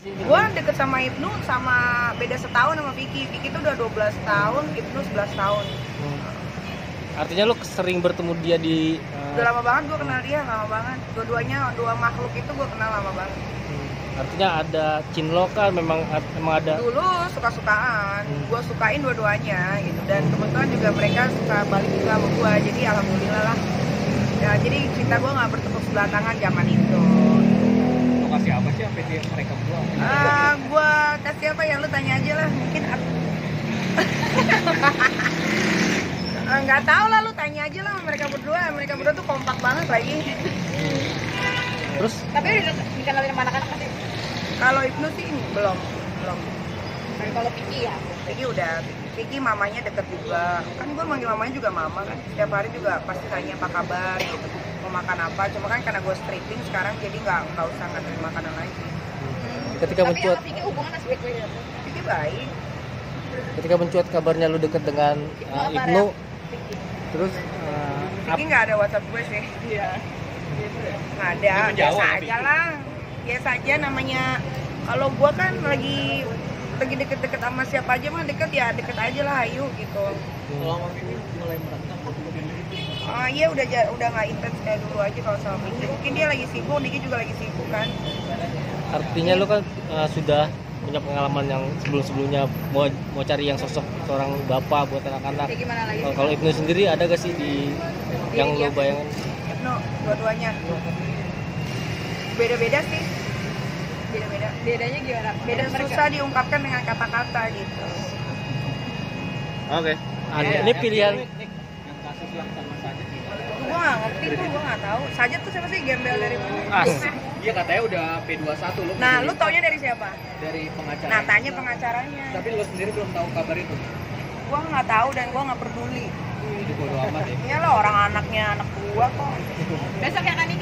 Gua deket sama Ibnu sama beda setahun sama Vicky. Vicky tuh udah 12 tahun, Ibnu 11 tahun. Hmm. Artinya lu sering bertemu dia di uh, Udah lama banget gua kenal dia, lama banget. Dua-duanya, dua makhluk itu gua kenal lama banget. hmm. Artinya ada cinlok kan memang memang ada Dulu suka-sukaan, Hmm. gua sukain dua-duanya gitu. Dan kebetulan juga mereka suka balik juga sama gua, jadi alhamdulillah lah. Ya, jadi cinta gua nggak bertepuk sebelah tangan zaman itu. Mereka berdua. Ah, gua kasih apa ya? Lu tanya aja lah mungkin ak- Ah, nggak tahu lah lu tanya aja lah sama mereka berdua. Mereka berdua tuh kompak banget lagi. Terus? Tapi udah dikenalin sama anak-anak masih. kalau Ibnu sih belum belum. Dan kalau Piki ya. Vicky udah Vicky mamanya deket juga. Kan gue manggil mamanya juga mama kan. Setiap hari juga pasti tanya apa kabar gitu mau makan apa. Cuma kan karena gue stripping sekarang jadi nggak nggak usah nganterin makanan lagi. Ketika Tapi mencuat Piki hubungan masih baik-baik ya. Vicky baik. Ketika mencuat kabarnya lu deket dengan uh, Ibnu ya? Terus uh, Vicky nggak ada WhatsApp gue sih. Iya. nggak ada. Biasa aja lah. Biasa aja namanya. Kalau gua kan lagi lagi deket-deket sama siapa aja mah deket ya deket aja lah ayo gitu. Kalau sama Vicky mulai merantau ah iya udah udah nggak intens kayak dulu aja kalau sama Vicky mungkin dia lagi sibuk Niki juga lagi sibuk kan? Artinya lu kan uh, sudah punya pengalaman yang sebelum-sebelumnya mau mau cari yang sosok seorang bapak buat anak-anak. Kayak gimana lagi? kalau kalau Ibnu sendiri ada gak sih di yang lu bayangin? No dua-duanya. Beda-beda sih. Beda-beda. Bedanya gimana? beda mereka. susah diungkapkan dengan kata-kata gitu. Oke. Ini pilihan yang kasus yang sama saja nggak ngerti tuh gua nggak tahu. Saja tuh siapa sih gembel dari mana? As. Iya katanya udah P21 lu nah lu taunya dari siapa? Dari pengacara nah tanya pengacaranya. Tapi lu sendiri belum tahu kabar itu. Gua nggak tahu dan gua nggak peduli. Itu bodo amat ya. Ya lah orang anaknya anak gua kok. Besok ya kan Niki?